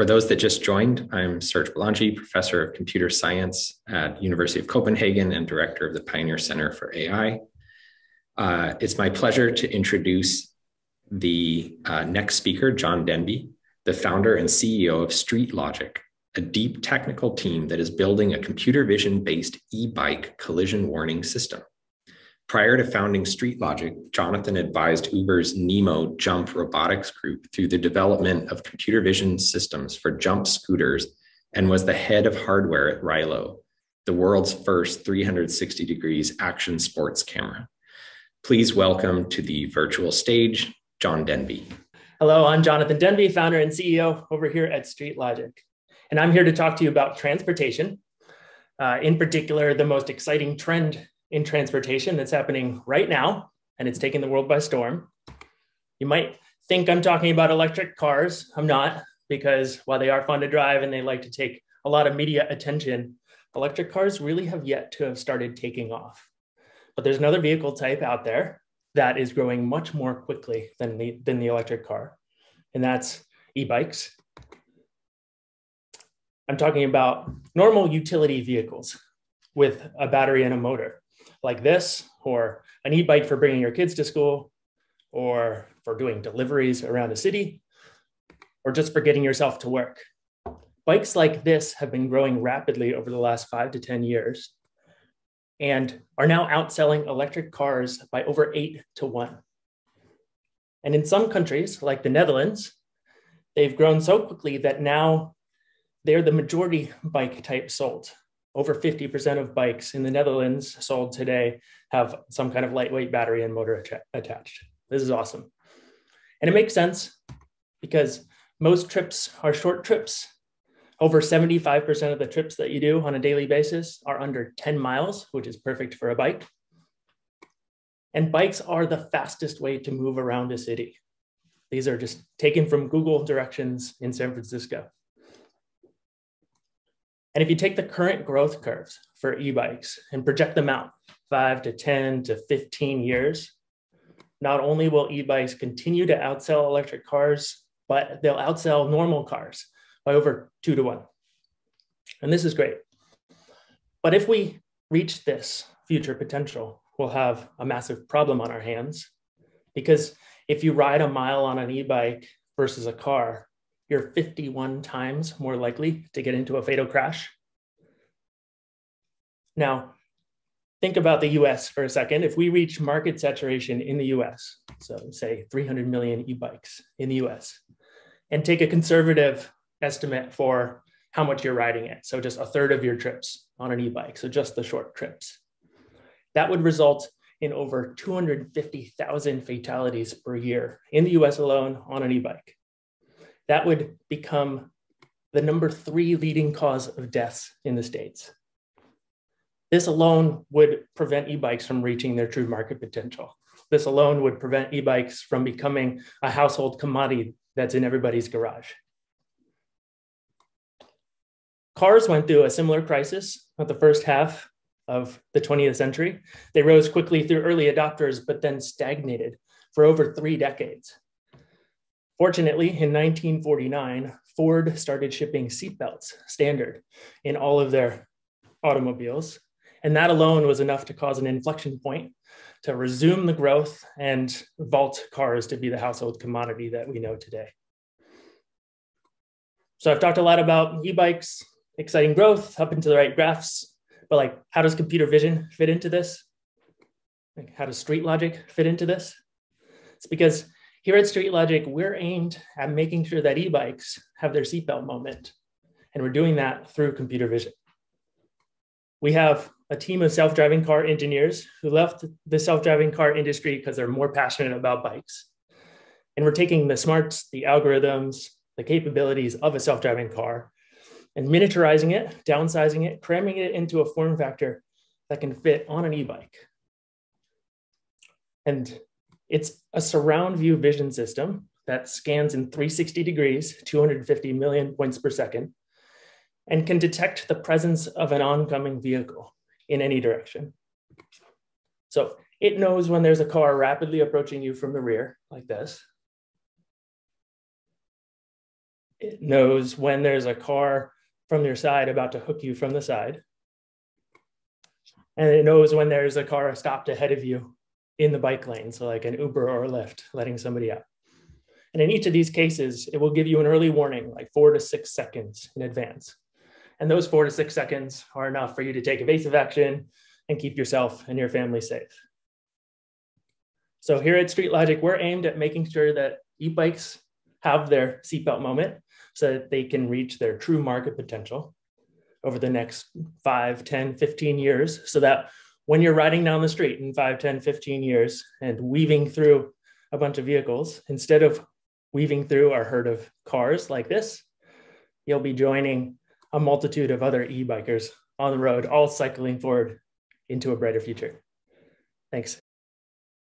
For those that just joined, I'm Serge Belongie, Professor of Computer Science at University of Copenhagen and Director of the Pioneer Center for AI. Uh, it's my pleasure to introduce the uh, next speaker, John Denby, the founder and CEO of Streetlogic, a deep technical team that is building a computer vision based e bike collision warning system. Prior to founding Streetlogic, Jonathan advised Uber's NeMo Jump Robotics Group through the development of computer vision systems for jump scooters and was the head of hardware at Rylo, the world's first 360 degrees action sports camera. Please welcome to the virtual stage, John Denby. Hello, I'm Jonathan Denby, founder and CEO over here at Streetlogic. And I'm here to talk to you about transportation, uh, in particular, the most exciting trend in transportation that's happening right now, and it's taking the world by storm. You might think I'm talking about electric cars. I'm not, because while they are fun to drive and they like to take a lot of media attention, electric cars really have yet to have started taking off. But there's another vehicle type out there that is growing much more quickly than the, than the electric car, and that's e-bikes. I'm talking about normal utility vehicles with a battery and a motor like this, or an e-bike for bringing your kids to school, or for doing deliveries around the city, or just for getting yourself to work. Bikes like this have been growing rapidly over the last five to 10 years and are now outselling electric cars by over eight to one. And in some countries, like the Netherlands, they've grown so quickly that now they're the majority bike type sold over 50% of bikes in the Netherlands sold today have some kind of lightweight battery and motor attached. This is awesome. And it makes sense because most trips are short trips. Over 75% of the trips that you do on a daily basis are under 10 miles, which is perfect for a bike. And bikes are the fastest way to move around a city. These are just taken from Google directions in San Francisco. And if you take the current growth curves for e-bikes and project them out five to 10 to 15 years, not only will e-bikes continue to outsell electric cars, but they'll outsell normal cars by over two to one. And this is great. But if we reach this future potential, we'll have a massive problem on our hands because if you ride a mile on an e-bike versus a car, you're 51 times more likely to get into a fatal crash. Now, think about the US for a second. If we reach market saturation in the US, so say 300 million e bikes in the US, and take a conservative estimate for how much you're riding it, so just a third of your trips on an e bike, so just the short trips, that would result in over 250,000 fatalities per year in the US alone on an e bike that would become the number three leading cause of deaths in the States. This alone would prevent e-bikes from reaching their true market potential. This alone would prevent e-bikes from becoming a household commodity that's in everybody's garage. Cars went through a similar crisis at the first half of the 20th century. They rose quickly through early adopters, but then stagnated for over three decades. Fortunately, in 1949, Ford started shipping seatbelts standard in all of their automobiles. And that alone was enough to cause an inflection point to resume the growth and vault cars to be the household commodity that we know today. So I've talked a lot about e-bikes, exciting growth up into the right graphs, but like how does computer vision fit into this? Like how does Streetlogic fit into this? It's because here at Streetlogic, we're aimed at making sure that e-bikes have their seatbelt moment. And we're doing that through computer vision. We have a team of self-driving car engineers who left the self-driving car industry because they're more passionate about bikes. And we're taking the smarts, the algorithms, the capabilities of a self-driving car and miniaturizing it, downsizing it, cramming it into a form factor that can fit on an e-bike. And it's a surround view vision system that scans in 360 degrees, 250 million points per second, and can detect the presence of an oncoming vehicle in any direction. So it knows when there's a car rapidly approaching you from the rear, like this. It knows when there's a car from your side about to hook you from the side. And it knows when there's a car stopped ahead of you in the bike lane, so like an Uber or a Lyft, letting somebody out. And in each of these cases, it will give you an early warning, like four to six seconds in advance. And those four to six seconds are enough for you to take evasive action and keep yourself and your family safe. So here at Streetlogic, we're aimed at making sure that e-bikes have their seatbelt moment so that they can reach their true market potential over the next 5, 10, 15 years so that when you're riding down the street in 5, 10, 15 years and weaving through a bunch of vehicles, instead of weaving through a herd of cars like this, you'll be joining a multitude of other e-bikers on the road, all cycling forward into a brighter future. Thanks.